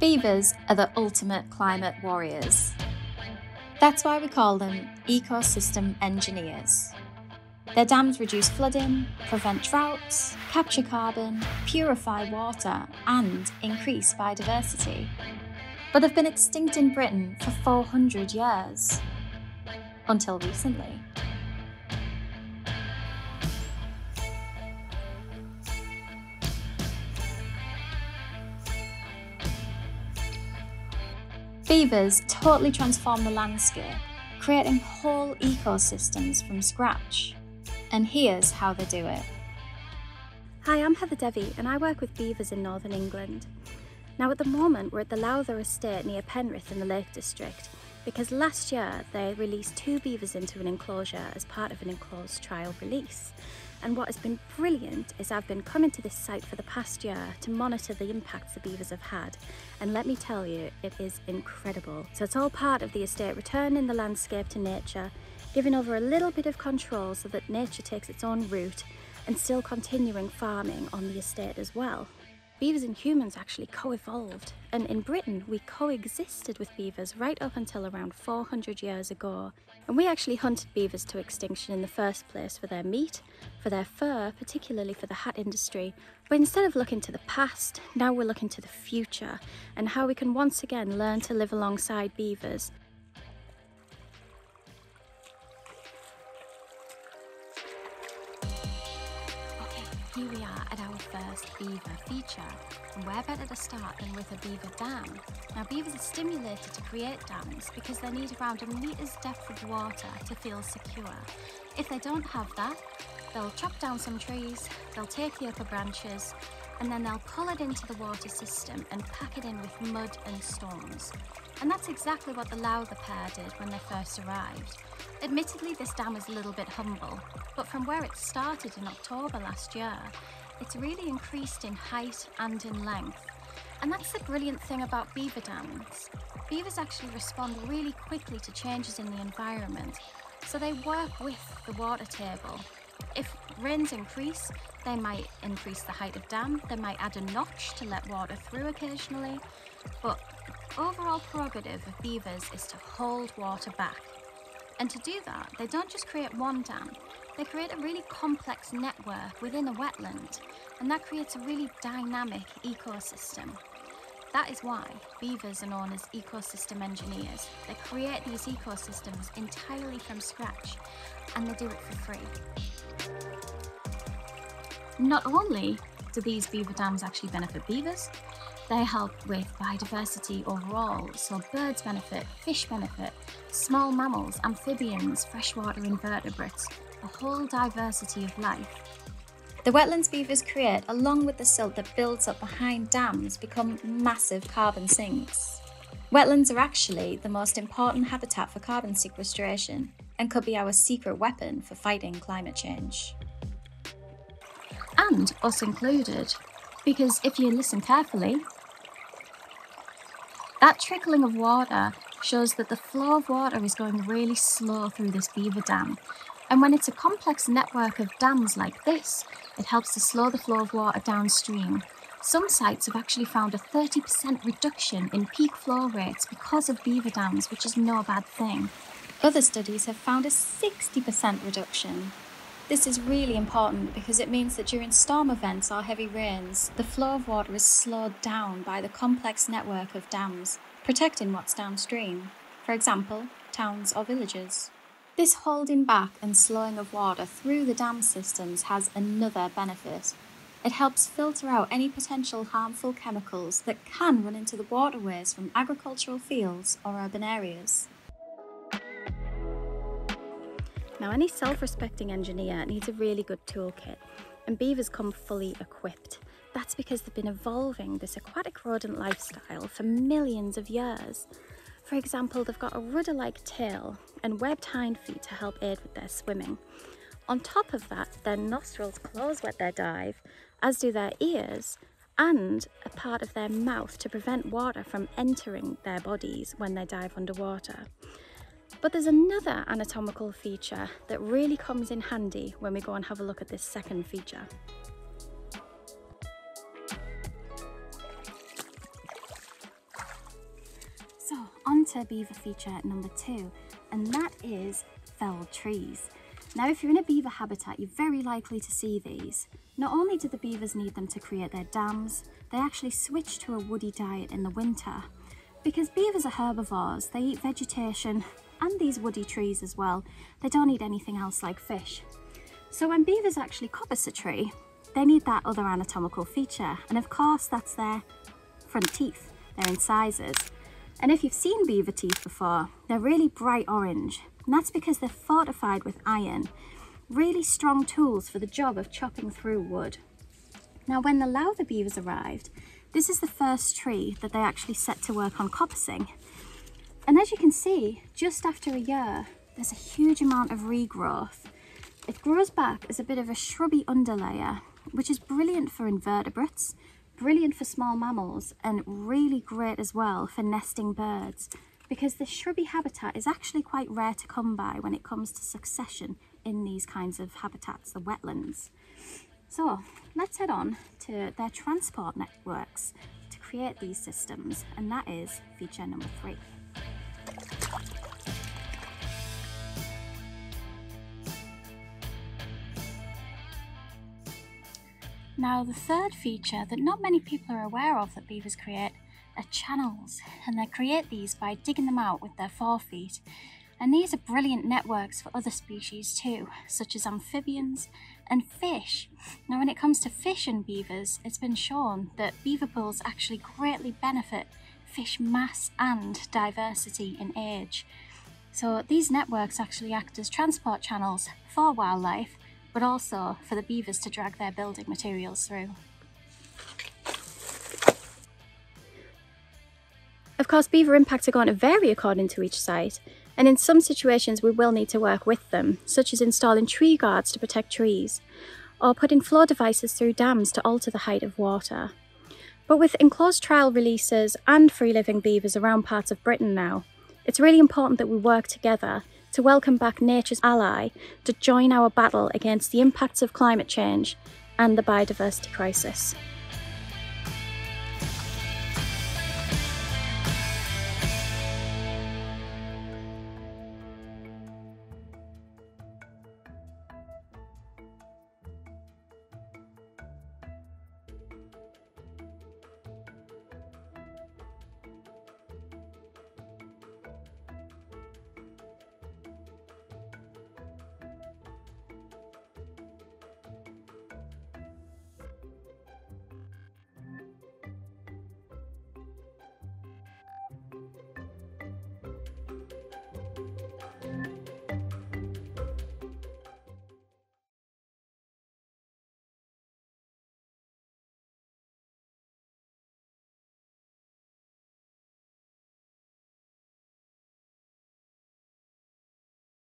Beavers are the ultimate climate warriors. That's why we call them ecosystem engineers. Their dams reduce flooding, prevent droughts, capture carbon, purify water, and increase biodiversity. But they've been extinct in Britain for 400 years. Until recently. Beavers totally transform the landscape, creating whole ecosystems from scratch. And here's how they do it. Hi, I'm Heather Devey and I work with beavers in Northern England. Now at the moment we're at the Lowther estate near Penrith in the Lake District because last year they released two beavers into an enclosure as part of an enclosed trial release. And what has been brilliant is I've been coming to this site for the past year to monitor the impacts the beavers have had. And let me tell you, it is incredible. So it's all part of the estate returning the landscape to nature, giving over a little bit of control so that nature takes its own route and still continuing farming on the estate as well. Beavers and humans actually co-evolved, and in Britain we coexisted with beavers right up until around 400 years ago. And we actually hunted beavers to extinction in the first place for their meat, for their fur, particularly for the hat industry. But instead of looking to the past, now we're looking to the future and how we can once again learn to live alongside beavers here we are at our first beaver feature, and where better to start than with a beaver dam? Now beavers are stimulated to create dams because they need around a metre's depth of water to feel secure. If they don't have that, they'll chop down some trees, they'll take the upper branches, and then they'll pull it into the water system and pack it in with mud and stones. And that's exactly what the Lowther pair did when they first arrived. Admittedly, this dam is a little bit humble, but from where it started in October last year, it's really increased in height and in length. And that's the brilliant thing about beaver dams. Beavers actually respond really quickly to changes in the environment, so they work with the water table. If rains increase, they might increase the height of dam, they might add a notch to let water through occasionally, but overall prerogative of beavers is to hold water back. And to do that, they don't just create one dam, they create a really complex network within a wetland, and that creates a really dynamic ecosystem. That is why beavers are known as ecosystem engineers. They create these ecosystems entirely from scratch, and they do it for free. Not only do these beaver dams actually benefit beavers, they help with biodiversity overall, so birds benefit, fish benefit, small mammals, amphibians, freshwater invertebrates, a whole diversity of life. The wetlands beavers create, along with the silt that builds up behind dams, become massive carbon sinks. Wetlands are actually the most important habitat for carbon sequestration and could be our secret weapon for fighting climate change. And us included, because if you listen carefully, that trickling of water shows that the flow of water is going really slow through this beaver dam. And when it's a complex network of dams like this, it helps to slow the flow of water downstream. Some sites have actually found a 30% reduction in peak flow rates because of beaver dams, which is no bad thing. Other studies have found a 60% reduction. This is really important because it means that during storm events or heavy rains, the flow of water is slowed down by the complex network of dams, protecting what's downstream, for example, towns or villages. This holding back and slowing of water through the dam systems has another benefit. It helps filter out any potential harmful chemicals that can run into the waterways from agricultural fields or urban areas. Now, any self respecting engineer needs a really good toolkit, and beavers come fully equipped. That's because they've been evolving this aquatic rodent lifestyle for millions of years. For example, they've got a rudder like tail and webbed hind feet to help aid with their swimming. On top of that, their nostrils close with their dive, as do their ears, and a part of their mouth to prevent water from entering their bodies when they dive underwater. But there's another anatomical feature that really comes in handy when we go and have a look at this second feature. So to beaver feature number two, and that is felled trees. Now, if you're in a beaver habitat, you're very likely to see these. Not only do the beavers need them to create their dams, they actually switch to a woody diet in the winter. Because beavers are herbivores, they eat vegetation and these woody trees as well. They don't eat anything else like fish. So when beavers actually coppice a tree, they need that other anatomical feature. And of course, that's their front teeth, their incisors. And if you've seen beaver teeth before, they're really bright orange. And that's because they're fortified with iron, really strong tools for the job of chopping through wood. Now, when the Lowther beavers arrived, this is the first tree that they actually set to work on coppicing. And as you can see, just after a year, there's a huge amount of regrowth. It grows back as a bit of a shrubby underlayer, which is brilliant for invertebrates, brilliant for small mammals, and really great as well for nesting birds, because the shrubby habitat is actually quite rare to come by when it comes to succession in these kinds of habitats, the wetlands. So let's head on to their transport networks to create these systems, and that is feature number three. Now, the third feature that not many people are aware of that beavers create are channels, and they create these by digging them out with their forefeet. And these are brilliant networks for other species too, such as amphibians and fish. Now, when it comes to fish and beavers, it's been shown that beaver pools actually greatly benefit fish mass and diversity in age. So, these networks actually act as transport channels for wildlife but also for the beavers to drag their building materials through. Of course, beaver impacts are going to vary according to each site, and in some situations we will need to work with them, such as installing tree guards to protect trees, or putting flow devices through dams to alter the height of water. But with enclosed trial releases and free living beavers around parts of Britain now, it's really important that we work together to welcome back nature's ally to join our battle against the impacts of climate change and the biodiversity crisis.